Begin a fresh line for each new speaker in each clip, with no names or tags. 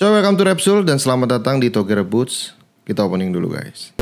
So welcome to Repsul dan selamat datang di Togera Boots. Kita opening dulu guys.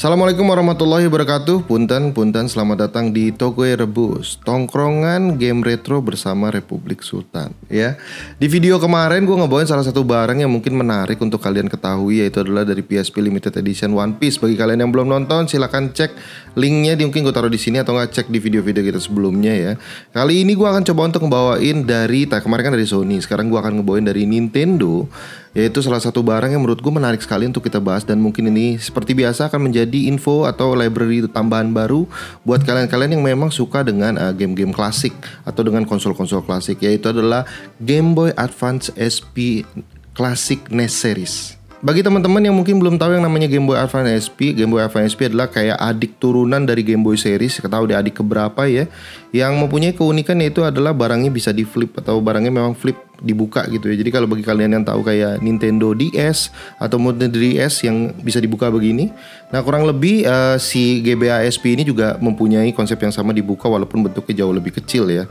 Assalamualaikum warahmatullahi wabarakatuh. Punten, punten, selamat datang di Tokoe Rebus. Tongkrongan game retro bersama Republik Sultan ya. Di video kemarin gue ngebawain salah satu barang yang mungkin menarik untuk kalian ketahui Yaitu adalah dari PSP Limited Edition One Piece. Bagi kalian yang belum nonton silahkan cek linknya. Di mungkin gue taruh di sini Atau nggak cek di video-video kita sebelumnya ya. Kali ini gue akan coba untuk ngebawain dari, kemarin kan dari Sony. Sekarang gue akan ngebawain dari Nintendo yaitu salah satu barang yang menurut gue menarik sekali untuk kita bahas. Dan mungkin ini seperti biasa akan menjadi info atau library tambahan baru buat kalian-kalian yang memang suka dengan uh, game-game klasik atau dengan konsol-konsol klasik yaitu adalah Game Boy Advance SP Classic NES Series. Bagi teman-teman yang mungkin belum tahu yang namanya Game Boy Advance SP, Game Boy Advance SP adalah kayak adik turunan dari Game Boy series, ketahui di adik keberapa ya, yang mempunyai keunikan yaitu adalah barangnya bisa di flip atau barangnya memang flip dibuka gitu ya. Jadi kalau bagi kalian yang tahu kayak Nintendo DS atau Nintendo DS yang bisa dibuka begini, nah kurang lebih uh, si GBA SP ini juga mempunyai konsep yang sama dibuka walaupun bentuknya jauh lebih kecil ya.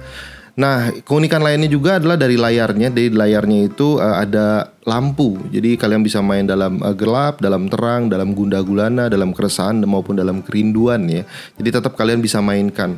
Nah, keunikan lainnya juga adalah dari layarnya. Dari layarnya itu uh, ada lampu. Jadi kalian bisa main dalam uh, gelap, dalam terang, dalam gundah gulana, dalam keresahan maupun dalam kerinduan ya. Jadi tetap kalian bisa mainkan.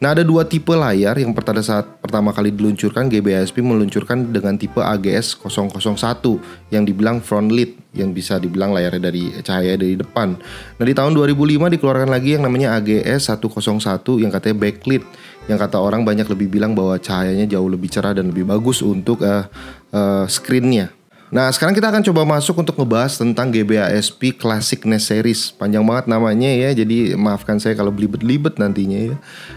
Nah, ada dua tipe layar yang pada saat pertama kali diluncurkan GBASP meluncurkan dengan tipe AGS 001 yang dibilang front lit yang bisa dibilang layarnya dari cahaya dari depan. Nah, di tahun 2005 dikeluarkan lagi yang namanya AGS 101 yang katanya backlit yang kata orang banyak lebih bilang bahwa cahayanya jauh lebih cerah dan lebih bagus untuk uh, uh, screennya. Nah sekarang kita akan coba masuk untuk ngebahas tentang GBA SP Classic NES Series Panjang banget namanya ya jadi maafkan saya kalau belibet-libet nantinya ya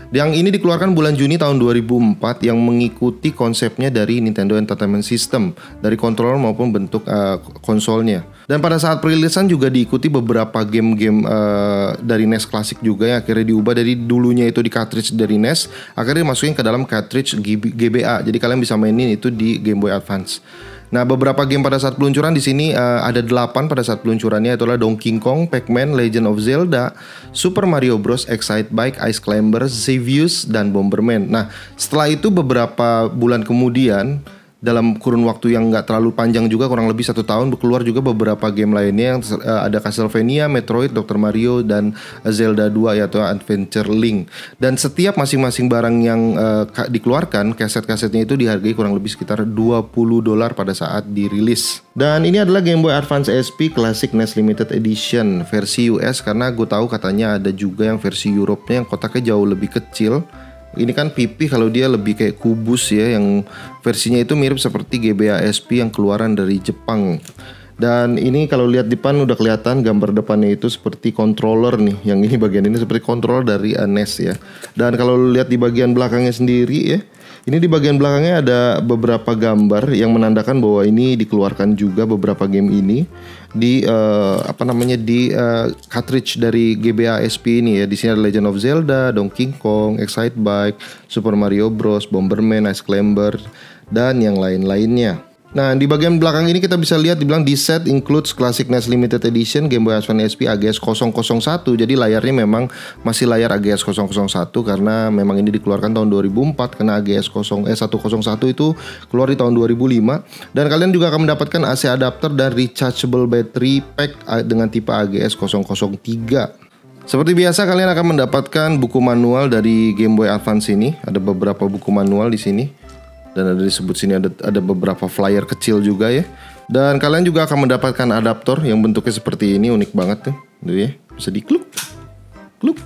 Yang ini dikeluarkan bulan Juni tahun 2004 yang mengikuti konsepnya dari Nintendo Entertainment System Dari controller maupun bentuk uh, konsolnya dan pada saat perilisan juga diikuti beberapa game-game uh, dari NES klasik juga yang akhirnya diubah dari dulunya itu di cartridge dari NES akhirnya dimasukin ke dalam cartridge GBA. Jadi kalian bisa mainin itu di Game Boy Advance. Nah, beberapa game pada saat peluncuran di sini uh, ada 8 pada saat peluncurannya itulah Donkey Kong, Pac-Man, Legend of Zelda, Super Mario Bros, Excite Bike, Ice Climber, Xevious dan Bomberman. Nah, setelah itu beberapa bulan kemudian dalam kurun waktu yang nggak terlalu panjang juga kurang lebih satu tahun keluar juga beberapa game lainnya yang uh, ada Castlevania, Metroid, Dr. Mario dan Zelda 2 yaitu Adventure Link dan setiap masing-masing barang yang uh, dikeluarkan kaset-kasetnya itu dihargai kurang lebih sekitar 20 dolar pada saat dirilis dan ini adalah Game Boy Advance SP Classic NES Limited Edition versi US karena gue tahu katanya ada juga yang versi Europe-nya yang kotaknya jauh lebih kecil ini kan pipi kalau dia lebih kayak kubus ya yang versinya itu mirip seperti GBA SP yang keluaran dari Jepang. Dan ini kalau lihat depan udah kelihatan gambar depannya itu seperti controller nih. Yang ini bagian ini seperti controller dari NES ya. Dan kalau lihat di bagian belakangnya sendiri ya, ini di bagian belakangnya ada beberapa gambar yang menandakan bahwa ini dikeluarkan juga beberapa game ini di uh, apa namanya di uh, cartridge dari GBA SP ini ya. Di sini ada Legend of Zelda, Donkey Kong, Excite Bike, Super Mario Bros, Bomberman, Ice Climber dan yang lain-lainnya. Nah, di bagian belakang ini kita bisa lihat dibilang di set includes Classic NES Limited Edition Game Boy Advance SP AGS 001. Jadi layarnya memang masih layar AGS 001 karena memang ini dikeluarkan tahun 2004 karena AGS 0 eh 101 itu keluar di tahun 2005 dan kalian juga akan mendapatkan AC adapter dan rechargeable battery pack dengan tipe AGS 003. Seperti biasa kalian akan mendapatkan buku manual dari Game Boy Advance ini. Ada beberapa buku manual di sini dan ada disebut sini ada ada beberapa flyer kecil juga ya. Dan kalian juga akan mendapatkan adaptor yang bentuknya seperti ini unik banget tuh, tuh ya. Bisa dikluk, kluk,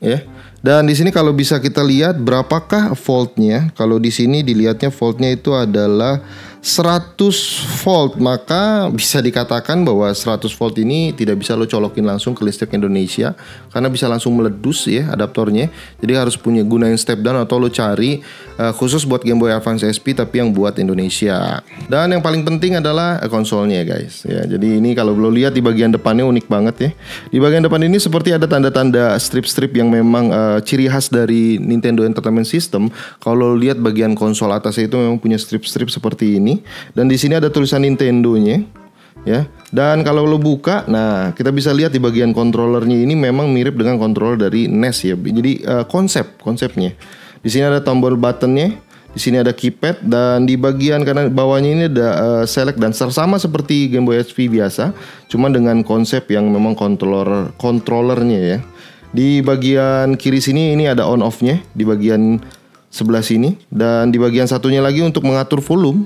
ya. Dan di sini kalau bisa kita lihat berapakah voltnya. Kalau di sini dilihatnya voltnya itu adalah 100 volt. Maka bisa dikatakan bahwa 100 volt ini tidak bisa lo colokin langsung ke listrik Indonesia karena bisa langsung meledus ya adaptornya. Jadi harus punya gunain step down atau lo cari uh, khusus buat Game Boy Advance SP tapi yang buat Indonesia. Dan yang paling penting adalah konsolnya guys. Ya jadi ini kalau lo lihat di bagian depannya unik banget ya. Di bagian depan ini seperti ada tanda-tanda strip-strip yang memang uh, ciri khas dari Nintendo Entertainment System. Kalau lo lihat bagian konsol atasnya itu memang punya strip-strip seperti ini dan di sini ada tulisan Nintendo-nya ya. Dan kalau lo buka, nah kita bisa lihat di bagian kontrolernya ini memang mirip dengan controller dari NES ya. Jadi uh, konsep konsepnya. Di sini ada tombol buttonnya, di sini ada keypad dan di bagian kanan bawahnya ini ada uh, select dan sama seperti Game Boy SP biasa, cuma dengan konsep yang memang controller controllernya ya. Di bagian kiri sini ini ada on off-nya di bagian sebelah sini dan di bagian satunya lagi untuk mengatur volume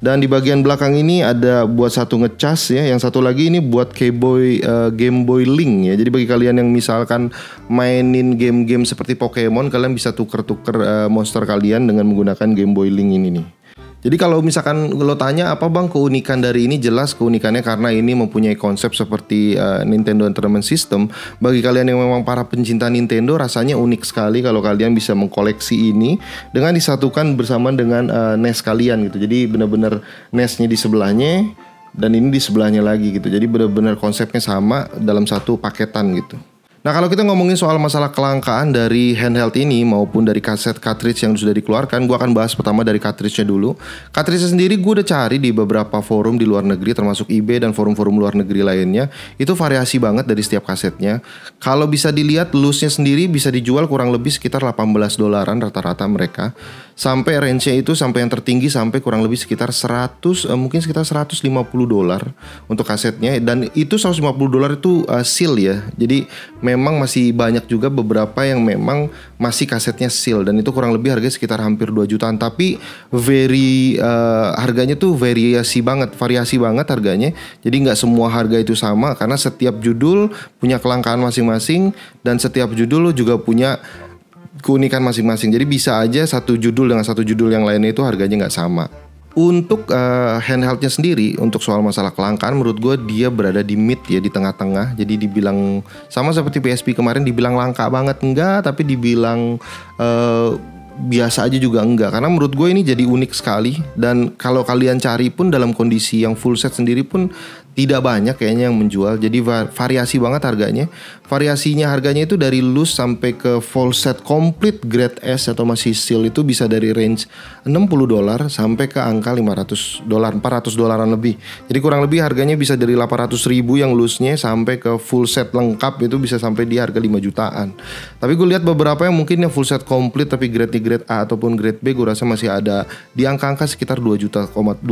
dan di bagian belakang ini ada buat satu ngecas ya, yang satu lagi ini buat Keyboy uh, Game Boy Link ya. Jadi bagi kalian yang misalkan mainin game-game seperti Pokemon, kalian bisa tuker-tuker uh, monster kalian dengan menggunakan Game Boy Link ini nih. Jadi kalau misalkan lo tanya apa bang keunikan dari ini jelas keunikannya karena ini mempunyai konsep seperti uh, Nintendo Entertainment System. Bagi kalian yang memang para pencinta Nintendo rasanya unik sekali kalau kalian bisa mengkoleksi ini dengan disatukan bersama dengan uh, NES kalian gitu. Jadi benar-benar NES-nya di sebelahnya dan ini di sebelahnya lagi gitu. Jadi benar-benar konsepnya sama dalam satu paketan gitu. Nah kalau kita ngomongin soal masalah kelangkaan dari handheld ini maupun dari kaset cartridge yang sudah dikeluarkan, gue akan bahas pertama dari cartridge-nya dulu. Cartridge sendiri gue udah cari di beberapa forum di luar negeri termasuk eBay dan forum-forum luar negeri lainnya. Itu variasi banget dari setiap kasetnya. Kalau bisa dilihat loose-nya sendiri bisa dijual kurang lebih sekitar 18 dolaran rata-rata mereka. Sampai range-nya itu sampai yang tertinggi sampai kurang lebih sekitar 100 eh, mungkin sekitar 150 dolar untuk kasetnya dan itu 150 dolar itu uh, seal ya. Jadi memang masih banyak juga beberapa yang memang masih kasetnya seal. Dan itu kurang lebih harganya sekitar hampir 2 jutaan. Tapi very uh, harganya tuh variasi banget variasi banget harganya. Jadi nggak semua harga itu sama karena setiap judul punya kelangkaan masing-masing. Dan setiap judul juga punya keunikan masing-masing. Jadi bisa aja satu judul dengan satu judul yang lainnya itu harganya nggak sama. Untuk uh, handheldnya sendiri untuk soal masalah kelangkaan menurut gue dia berada di mid ya di tengah-tengah. Jadi dibilang sama seperti PSP kemarin dibilang langka banget enggak. Tapi dibilang uh, biasa aja juga enggak. Karena menurut gue ini jadi unik sekali. Dan kalau kalian cari pun dalam kondisi yang full set sendiri pun tidak banyak kayaknya yang menjual. Jadi variasi banget harganya. Variasinya harganya itu dari loose sampai ke full set complete grade S atau masih seal itu bisa dari range 60 dolar sampai ke angka 500 dolar 400 dolaran lebih. Jadi kurang lebih harganya bisa dari 800 ribu yang loose-nya sampai ke full set lengkap itu bisa sampai di harga 5 jutaan. Tapi gue lihat beberapa yang mungkin yang full set complete tapi grade grade A ataupun grade B gue rasa masih ada di angka-angka sekitar 2 juta 2,7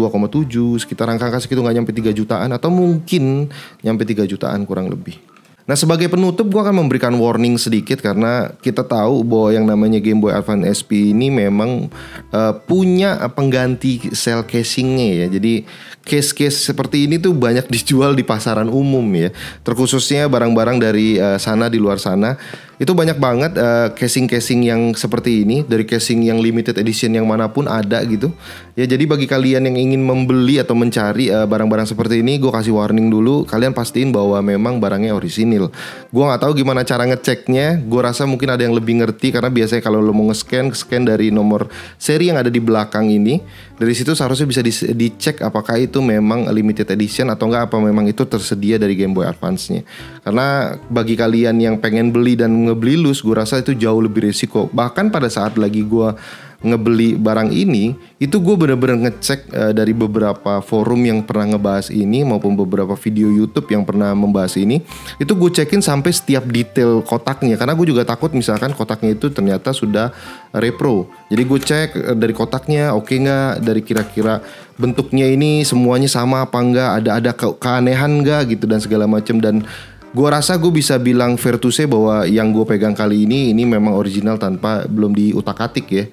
sekitar angka-angka segitu nggak nyampe 3 jutaan atau mungkin nyampe 3 jutaan kurang lebih Nah sebagai penutup gue akan memberikan warning sedikit karena kita tahu bahwa yang namanya Game Boy Advance SP ini memang uh, punya pengganti cell casingnya ya. Jadi case-case seperti ini tuh banyak dijual di pasaran umum ya. Terkhususnya barang-barang dari uh, sana di luar sana. Itu banyak banget uh, casing-casing yang seperti ini. Dari casing yang limited edition yang mana pun ada gitu. Ya jadi bagi kalian yang ingin membeli atau mencari eh, barang-barang seperti ini gue kasih warning dulu. Kalian pastiin bahwa memang barangnya orisinil. Gue nggak tahu gimana cara ngeceknya. Gue rasa mungkin ada yang lebih ngerti. Karena biasanya kalau lo mau nge-scan scan dari nomor seri yang ada di belakang ini dari situ seharusnya bisa di dicek apakah itu memang limited edition atau enggak apa memang itu tersedia dari Game Boy Advance-nya. Karena bagi kalian yang pengen beli dan ngebeli loose gue rasa itu jauh lebih risiko bahkan pada saat lagi gue ngebeli barang ini itu gue bener-bener ngecek uh, dari beberapa forum yang pernah ngebahas ini maupun beberapa video YouTube yang pernah membahas ini itu gue cekin sampai setiap detail kotaknya. Karena gue juga takut misalkan kotaknya itu ternyata sudah repro. Jadi gue cek uh, dari kotaknya oke okay nggak dari kira-kira bentuknya ini semuanya sama apa enggak ada ada ke keanehan nggak gitu dan segala macam dan Gue rasa gue bisa bilang fair to bahwa yang gue pegang kali ini ini memang original tanpa belum diutak-atik ya.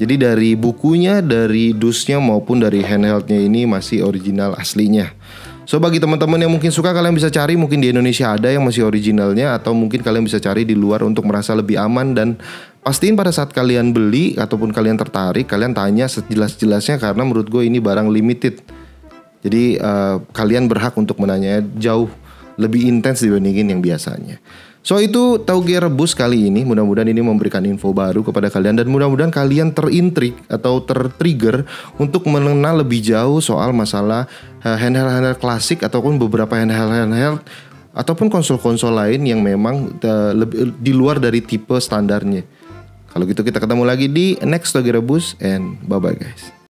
Jadi dari bukunya, dari dusnya maupun dari handheldnya ini masih original aslinya. So bagi teman-teman yang mungkin suka kalian bisa cari mungkin di Indonesia ada yang masih originalnya atau mungkin kalian bisa cari di luar untuk merasa lebih aman dan pastiin pada saat kalian beli ataupun kalian tertarik kalian tanya sejelas-jelasnya karena menurut gue ini barang limited. Jadi uh, kalian berhak untuk menanya jauh lebih intens dibandingin yang biasanya. So itu tauge rebus kali ini mudah-mudahan ini memberikan info baru kepada kalian dan mudah-mudahan kalian terintrik atau tertrigger untuk mengenal lebih jauh soal masalah eh, handheld-handheld klasik ataupun beberapa handheld-handheld ataupun konsol-konsol lain yang memang uh, lebih, di luar dari tipe standarnya. Kalau gitu kita ketemu lagi di next Toge Rebus and bye bye guys.